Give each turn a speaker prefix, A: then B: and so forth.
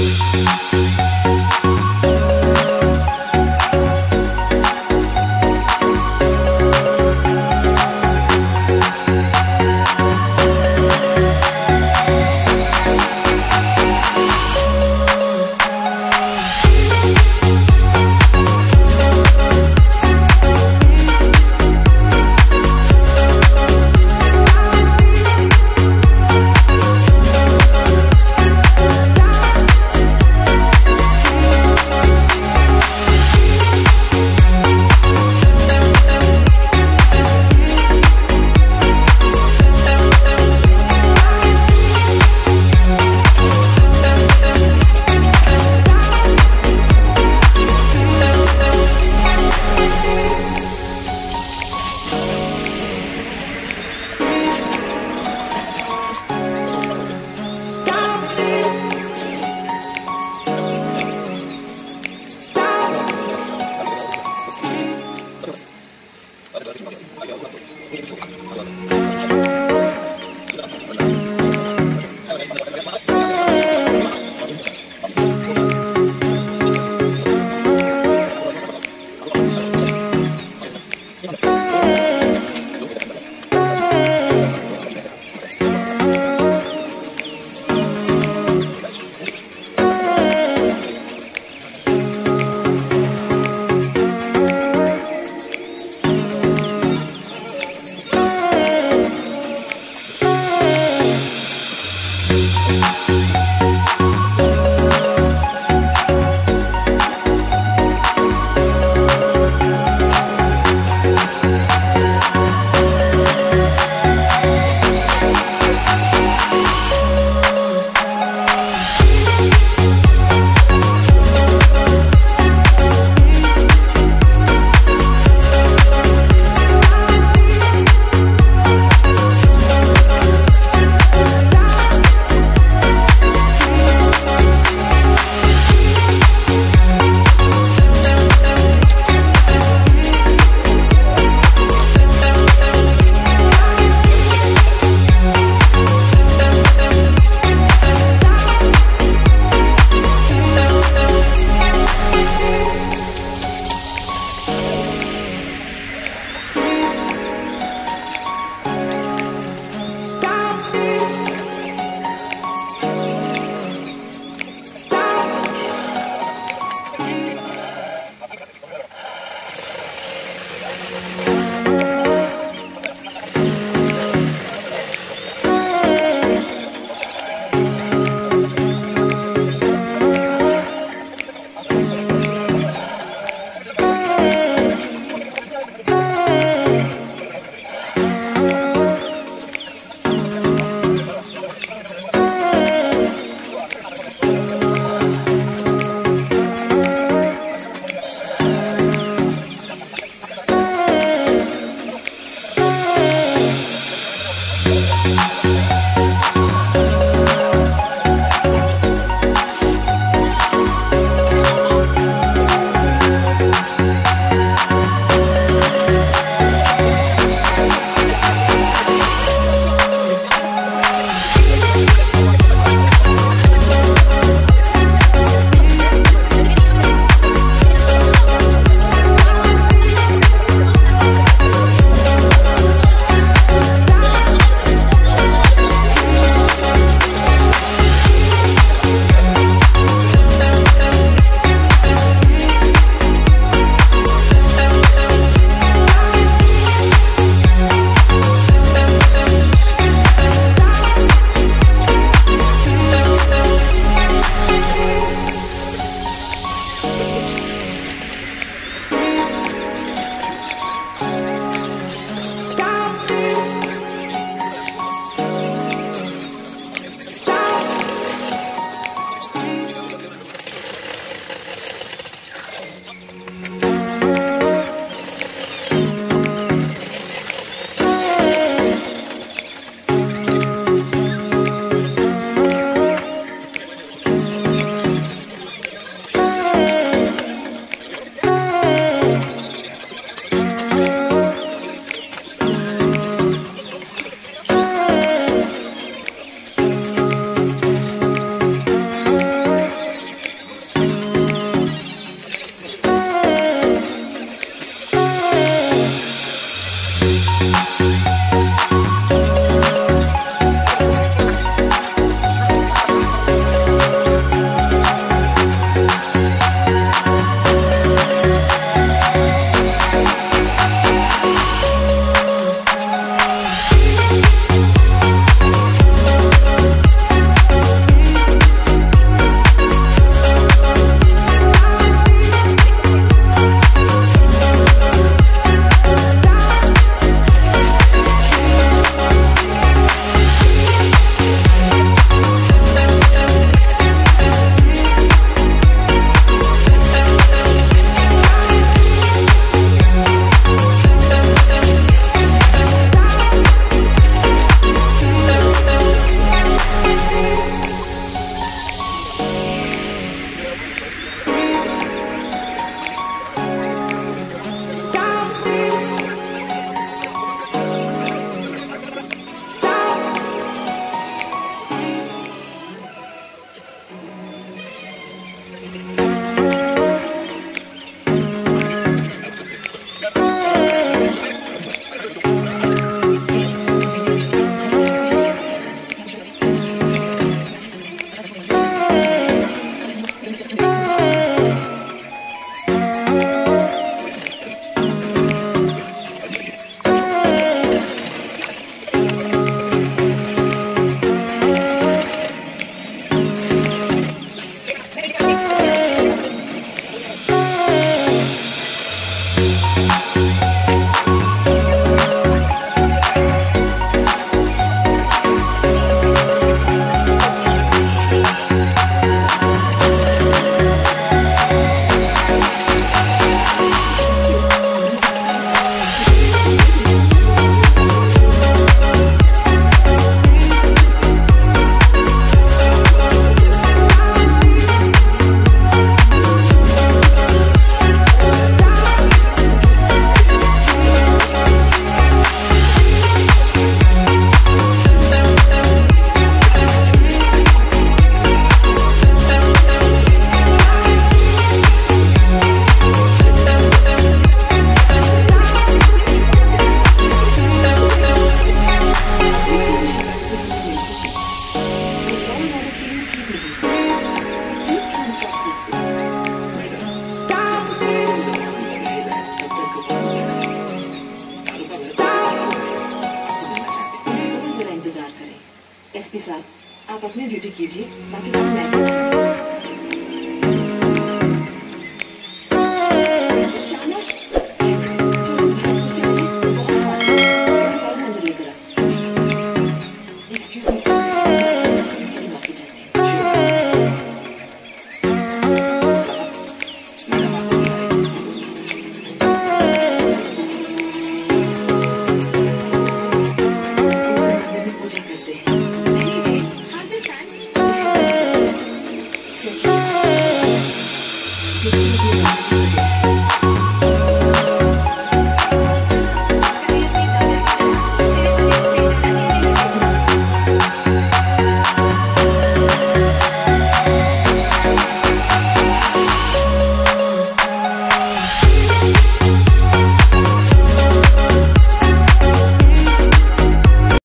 A: Thank aqui sabe?